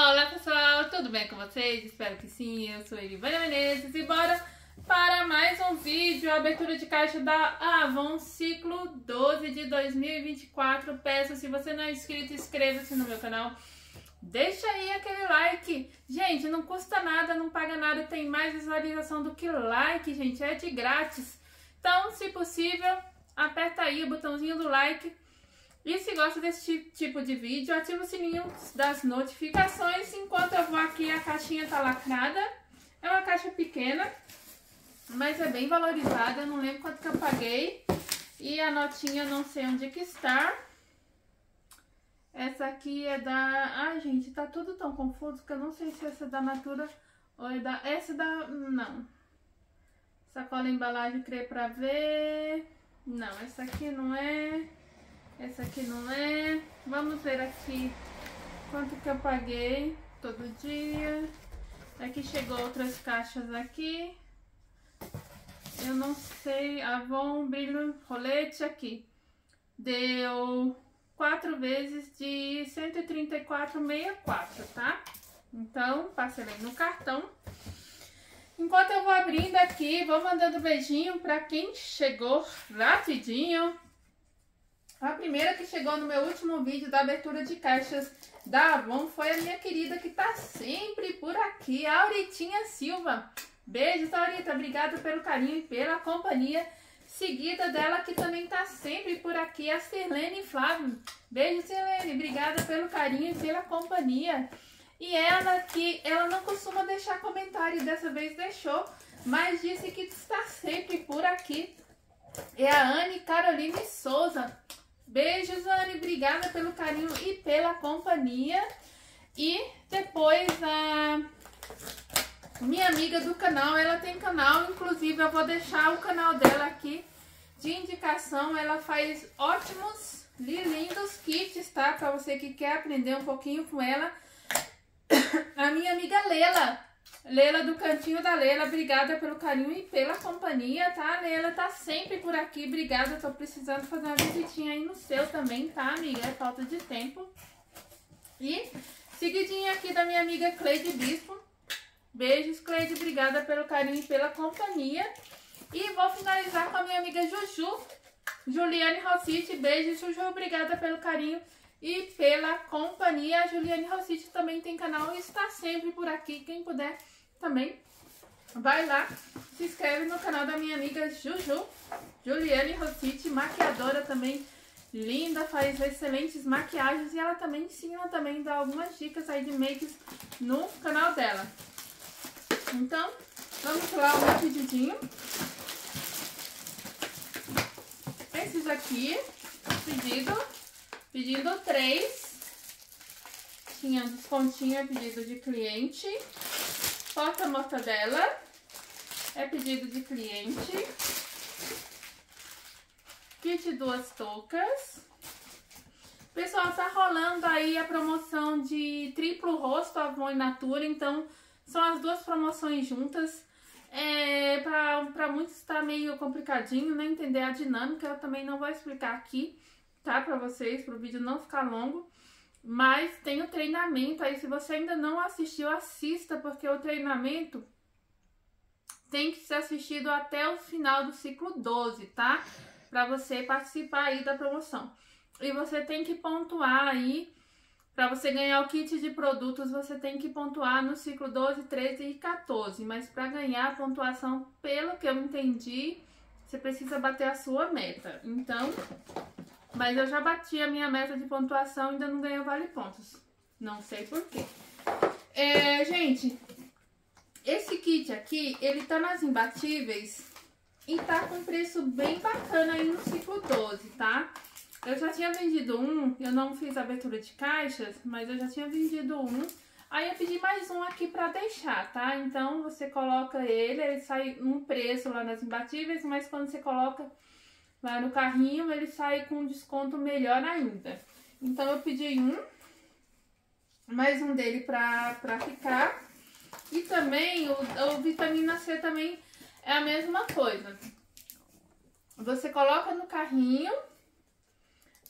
Olá pessoal, tudo bem com vocês? Espero que sim, eu sou Elivânia Menezes e bora para mais um vídeo, abertura de caixa da Avon ciclo 12 de 2024. Peço, se você não é inscrito, inscreva-se no meu canal, deixa aí aquele like. Gente, não custa nada, não paga nada, tem mais visualização do que like, gente, é de grátis. Então, se possível, aperta aí o botãozinho do like e se gosta desse tipo de vídeo, ativa o sininho das notificações. Enquanto eu vou aqui, a caixinha tá lacrada. É uma caixa pequena, mas é bem valorizada. não lembro quanto que eu paguei. E a notinha não sei onde que está. Essa aqui é da... Ai, gente, tá tudo tão confuso que eu não sei se essa é da Natura ou é da... Essa é da... Não. Sacola embalagem, creio pra ver... Não, essa aqui não é... Essa aqui não é. Vamos ver aqui quanto que eu paguei todo dia. Aqui chegou outras caixas aqui. Eu não sei. Avon, brilho, rolete aqui. Deu quatro vezes de 134,64, tá? Então, parcelei no cartão. Enquanto eu vou abrindo aqui, vou mandando beijinho pra quem chegou rapidinho. A primeira que chegou no meu último vídeo da abertura de caixas da Avon foi a minha querida que tá sempre por aqui, Auritinha Silva. Beijo, Aurita, obrigada pelo carinho e pela companhia. Seguida dela que também tá sempre por aqui, a Sirlene Flávio. Beijo, Sirlene, obrigada pelo carinho e pela companhia. E ela que ela não costuma deixar comentário, dessa vez deixou, mas disse que está sempre por aqui. É a Anne Caroline Souza. Beijos, Anne. Obrigada pelo carinho e pela companhia. E depois a minha amiga do canal, ela tem canal, inclusive eu vou deixar o canal dela aqui de indicação. Ela faz ótimos e lindos kits, tá? Pra você que quer aprender um pouquinho com ela. A minha amiga Lela. Leila do Cantinho da Leila, obrigada pelo carinho e pela companhia, tá? Leila tá sempre por aqui, obrigada. Tô precisando fazer uma visitinha aí no seu também, tá, amiga? É falta de tempo. E seguidinha aqui da minha amiga Cleide Bispo. Beijos, Cleide, obrigada pelo carinho e pela companhia. E vou finalizar com a minha amiga Juju, Juliane Rossiti. Beijo, Juju, obrigada pelo carinho e pela companhia. A Juliane Rossiti também tem canal e está sempre por aqui. Quem puder também vai lá, se inscreve no canal da minha amiga Juju, Juliane Rossiti, maquiadora também linda, faz excelentes maquiagens e ela também ensina também, dá algumas dicas aí de makes no canal dela. Então, vamos lá o meu pedidinho. Esses aqui, pedido, pedido 3, tinha descontinho, pedido de cliente. Porta mortadela. É pedido de cliente. Kit duas toucas. Pessoal, tá rolando aí a promoção de triplo rosto Avon e Natura, então são as duas promoções juntas. É, para muitos tá meio complicadinho, né? Entender a dinâmica, eu também não vou explicar aqui, tá? Para vocês, para o vídeo não ficar longo. Mas tem o treinamento aí, se você ainda não assistiu, assista, porque o treinamento tem que ser assistido até o final do ciclo 12, tá? Para você participar aí da promoção. E você tem que pontuar aí, para você ganhar o kit de produtos, você tem que pontuar no ciclo 12, 13 e 14. Mas para ganhar a pontuação, pelo que eu entendi, você precisa bater a sua meta. Então, mas eu já bati a minha meta de pontuação e ainda não ganhei vale pontos. Não sei porquê. É, gente, esse kit aqui, ele tá nas imbatíveis e tá com preço bem bacana aí no ciclo 12, tá? Eu já tinha vendido um, eu não fiz abertura de caixas, mas eu já tinha vendido um. Aí eu pedi mais um aqui pra deixar, tá? Então você coloca ele, ele sai um preço lá nas imbatíveis, mas quando você coloca lá no carrinho, ele sai com um desconto melhor ainda. Então eu pedi um, mais um dele pra, pra ficar. E também o, o vitamina C também é a mesma coisa. Você coloca no carrinho,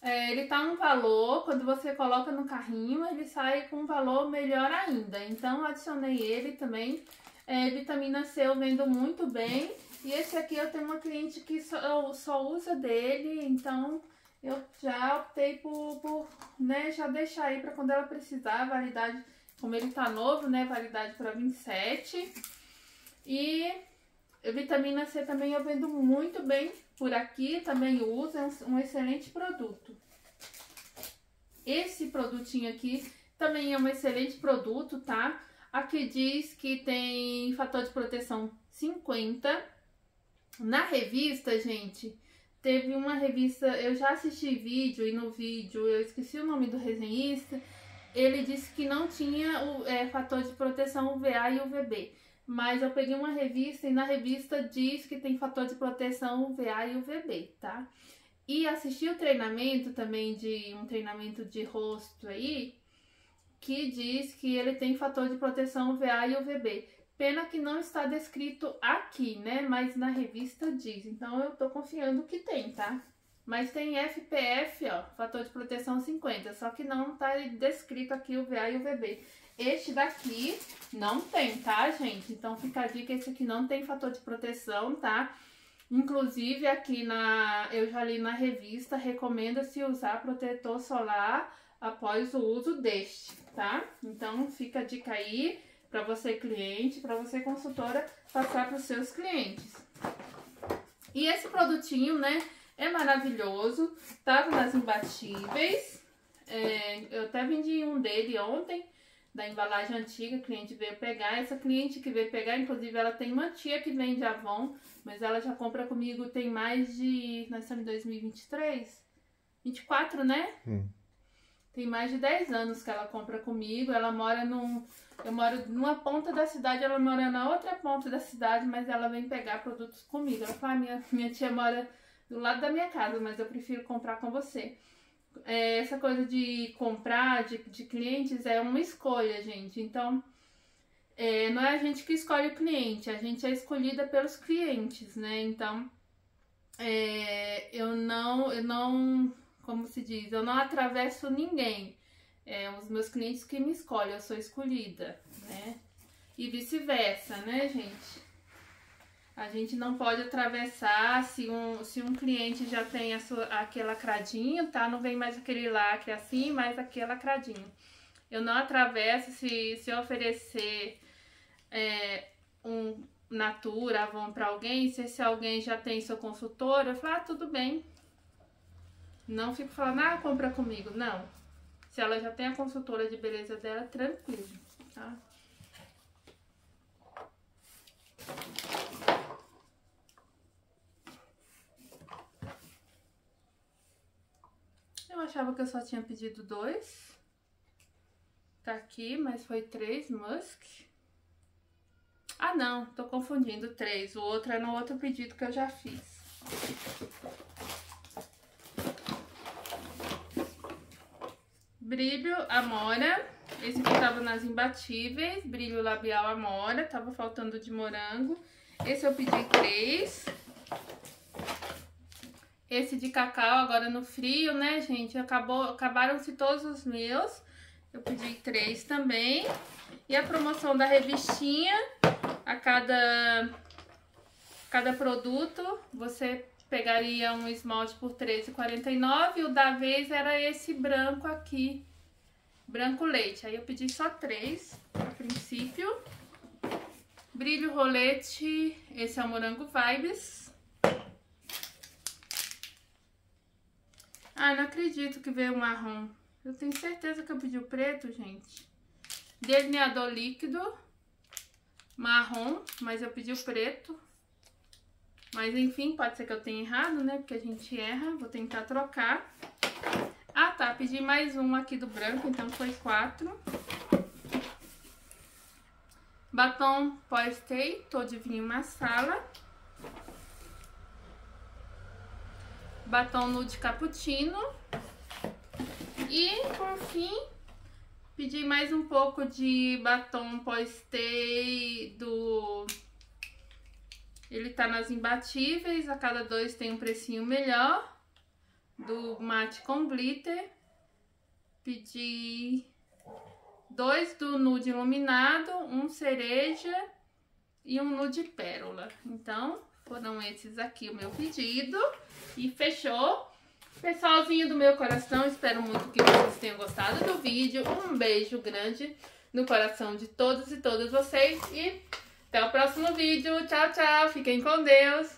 É, ele tá um valor, quando você coloca no carrinho, ele sai com um valor melhor ainda. Então, adicionei ele também. É, vitamina C eu vendo muito bem. E esse aqui eu tenho uma cliente que só, só usa dele, então eu já optei por, por né, já deixar aí para quando ela precisar, validade, como ele tá novo, né, validade para 27. E vitamina C também eu vendo muito bem por aqui, também uso, é um, um excelente produto. Esse produtinho aqui também é um excelente produto, tá? Aqui diz que tem fator de proteção 50. Na revista, gente, teve uma revista, eu já assisti vídeo e no vídeo eu esqueci o nome do resenhista, ele disse que não tinha o é, fator de proteção UVA e UVB. Mas eu peguei uma revista e na revista diz que tem fator de proteção UVA e UVB, tá? E assisti o treinamento também de um treinamento de rosto aí, que diz que ele tem fator de proteção UVA e UVB. Pena que não está descrito aqui, né? Mas na revista diz. Então eu tô confiando que tem, tá? Mas tem FPF, ó, fator de proteção 50, só que não tá descrito aqui o VA e o VB. Este daqui não tem, tá, gente? Então fica a dica, esse aqui não tem fator de proteção, tá? Inclusive aqui na, eu já li na revista, recomenda-se usar protetor solar após o uso deste, tá? Então fica a dica aí para você cliente, para você consultora passar para os seus clientes. E esse produtinho, né, é maravilhoso, tava nas imbatíveis, é, eu até vendi um dele ontem, da embalagem antiga, cliente veio pegar, essa cliente que veio pegar, inclusive ela tem uma tia que vende Avon, mas ela já compra comigo tem mais de, nós estamos em 2023, 24, né? Hum. Tem mais de 10 anos que ela compra comigo. Ela mora num. Eu moro numa ponta da cidade, ela mora na outra ponta da cidade, mas ela vem pegar produtos comigo. Ela fala: minha, minha tia mora do lado da minha casa, mas eu prefiro comprar com você. É, essa coisa de comprar de, de clientes é uma escolha, gente. Então, é, não é a gente que escolhe o cliente, a gente é escolhida pelos clientes, né? Então, é, eu não, eu não como se diz, eu não atravesso ninguém. É os meus clientes que me escolhem, eu sou escolhida, né? E vice-versa, né, gente? A gente não pode atravessar se um, se um cliente já tem a sua, aquele lacradinho, tá? Não vem mais aquele lacre assim, mais aquele lacradinho. Eu não atravesso se, se eu oferecer é, um Natura, Avon para alguém, se esse alguém já tem seu consultor, eu falo, ah, tudo bem, não fico falando, ah, compra comigo. Não. Se ela já tem a consultora de beleza dela, tranquilo, tá? Eu achava que eu só tinha pedido dois. Tá aqui, mas foi três musk. Ah, não, tô confundindo três. O outro é no outro pedido que eu já fiz. Brilho Amora. Esse aqui tava nas imbatíveis. Brilho labial Amora. Tava faltando de morango. Esse eu pedi três. Esse de cacau agora no frio, né, gente? Acabou, acabaram-se todos os meus. Eu pedi três também. E a promoção da revistinha. A cada, cada produto, você pegaria um esmalte por R$13,49 e o da vez era esse branco aqui, branco leite. Aí eu pedi só três, a princípio. Brilho rolete, esse é o Morango Vibes. Ah, não acredito que veio marrom. Eu tenho certeza que eu pedi o preto, gente. Delineador líquido, marrom, mas eu pedi o preto. Mas enfim, pode ser que eu tenha errado, né? Porque a gente erra. Vou tentar trocar. Ah, tá. Pedi mais um aqui do branco, então foi quatro. Batom pós-stay, tô de vinho massala. Batom nude cappuccino. E, por fim, pedi mais um pouco de batom pós-stay do ele tá nas imbatíveis, a cada dois tem um precinho melhor. do mate com glitter. Pedi dois do nude iluminado, um cereja e um nude pérola. Então, foram esses aqui o meu pedido. E fechou. Pessoalzinho do meu coração, espero muito que vocês tenham gostado do vídeo. Um beijo grande no coração de todos e todas vocês. E até o próximo vídeo. Tchau, tchau. Fiquem com Deus.